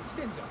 ってんじゃん、